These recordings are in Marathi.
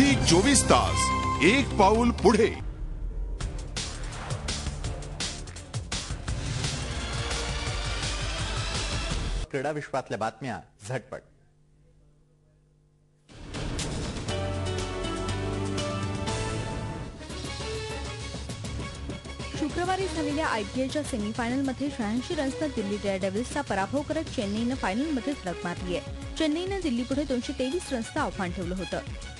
झी चोवीस तास एक पाऊल पुढे. क्रीडा विश्वातल्या बातम्या झटपट. शुक्रवारी झालेल्या आयपीएलच्या सेमीफायनलमध्ये शहाऐंशी रन्सनं दिल्ली डेअरडेव्हिल्सचा पराभव करत चेन्नईनं फायनलमध्ये धडक मारली आहे चेन्नईनं दिल्लीपुढे दोनशे तेवीस रन्सचं आव्हान ठेवलं होतं.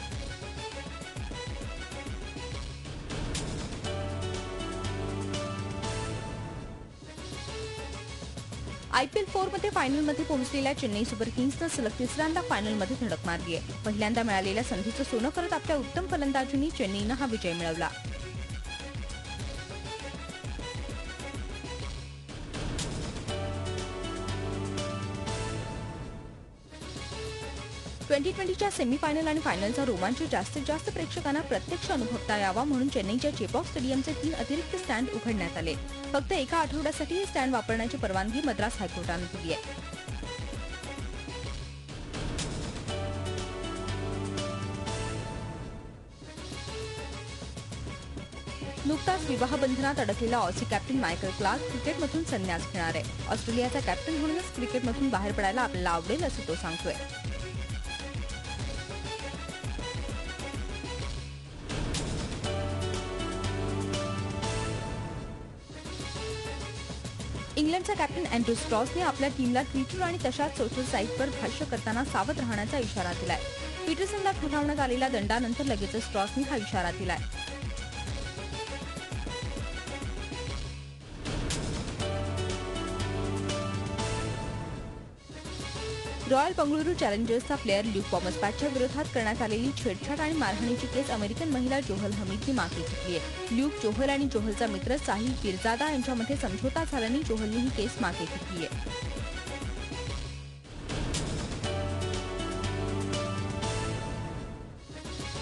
आयपीएल फोरमध्ये फायनलमध्ये पोहोचलेल्या चेन्नई सुपर किंग्सनं सलग तिसऱ्यांदा फायनलमध्ये धडक मारली आहे. पहिल्यांदा मिळालेल्या संधीचं सोनं करत आपल्या उत्तम फलंदाजींनी चेन्नईनं हा विजय मिळवला. ट्वेंटी ट्वेंटीच्या सेमीफायनल आणि फायनलचा रोमांच जास्तीत जास्त प्रेक्षकांना प्रत्यक्ष अनुभवता यावा म्हणून चेन्नईच्या चेपॉक स्टेडियमचे तीन अतिरिक्त स्टँड उघडण्यात आले. फक्त एका आठवड्यासाठी हे स्टँड वापरण्याची परवानगी मद्रास हायकोर्टानं दिली आहे. नुकताच विवाह बंधनात अडकलेला ऑसी कॅप्टन मायकल क्लार्क क्रिकेटमधून संन्यास घेणार आहे. ऑस्ट्रेलियाचा कॅप्टन म्हणूनच क्रिकेटमधून बाहेर पडायला आपल्याला आवडेल असं तो सांगतोय. इंग्लंडचा कॅप्टन अँड्रू स्ट्रॉसने आपल्या टीमला ट्विटर आणि तशाच सोशल साईटवर भाष्य करताना सावध राहण्याचा इशारा दिलाय. पीटरसनला ठोठावण्यात आलेल्या दंडानंतर लगेचच स्ट्रॉसने हा इशारा दिलाय. रॉयल बंगळुरू चॅलेंजर्सचा प्लेअर ल्यूक पॉमसपॅटच्या विरोधात करण्यात आलेली छेडछाड आणि मारहाणीची केस अमेरिकन महिला जोहल हमीदने मागे घेतली आहे. ल्यूक जोहल आणि जोहलचा मित्र साहिल पिरजादा यांच्यामध्ये समझोता झाल्याने जोहलने ही केस मागे घेतली आहे.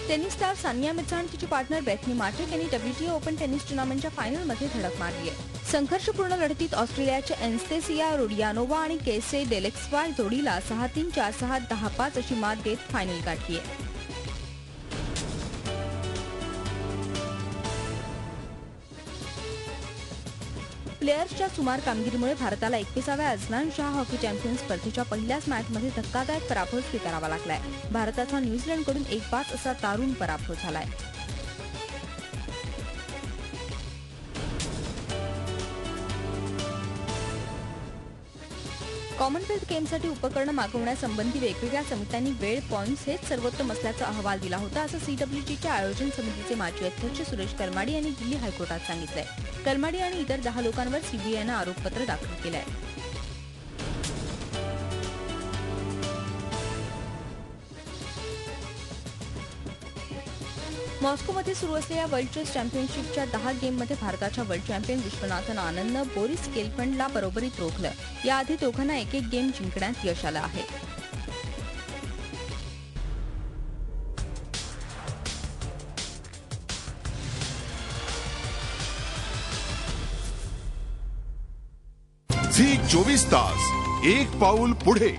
टेनिस स्टार सानिया मिर्झा आणि तिची पार्टनर बेथनी मार्टिक यांनी डब्ल्यूटीए ओपन टेनिस टुर्नामेंटच्या फायनलमध्ये धडक मारली आहे. संघर्षपूर्ण लढतीत ऑस्ट्रेलियाच्या एन्स्टेसिया रुडियानोवा आणि केसे डेलेक्सवाय जोडीला सहा तीन चार सहा दहा पाच अशी मात देत फायनल गाठली आहे प्लेयर्सच्या सुमार कामगिरीमुळे भारताला एकविसाव्या अजलान शाह हॉकी चॅम्पियन स्पर्धेच्या पहिल्याच मॅचमध्ये धक्कादायक पराभव स्वीकारावा लागलाय. भारताचा न्यूझीलंडकडून एक पाच असा तारुण पराभव झालाय. कॉमनवेल्थ गेमसाठी उपकरणं मागवण्यासंबंधी वेगवेगळ्या समित्यांनी वेळ पॉईंट्स हेच सर्वोत्तम असल्याचा अहवाल दिला होता असं सीडब्ल्यूजीच्या आयोजन समितीचे माजी अध्यक्ष सुरेश करमाडी यांनी दिल्ली हायकोर्टात सांगितलंय. करमाडी आणि इतर दहा लोकांवर सीबीआयनं आरोपपत्र दाखल केलंय. मॉस्कोमध्ये सुरू असलेल्या वर्ल्ड चेस चॅम्पियनशिपच्या दहा गेममध्ये भारताच्या वर्ल्ड चॅम्पियन विश्वनाथन आनंदनं बोरिस केलफंडला बरोबरीत रोखलं. याआधी दोघांना एक एक गेम जिंकण्यात यश आलं आहे. झी चोवीस तास एक पाऊल पुढे.